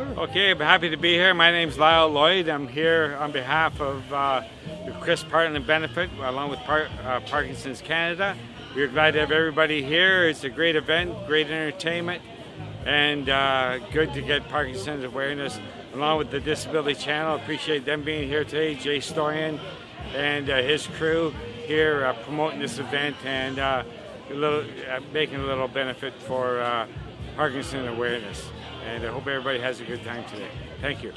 Okay, I'm happy to be here. My name's Lyle Lloyd. I'm here on behalf of uh, the Chris Partland Benefit, along with Par uh, Parkinson's Canada. We're glad to have everybody here. It's a great event, great entertainment, and uh, good to get Parkinson's awareness along with the Disability Channel. Appreciate them being here today. Jay Storian and uh, his crew here uh, promoting this event and uh, a little, making a little benefit for Parkinson awareness and I hope everybody has a good time today. Thank you.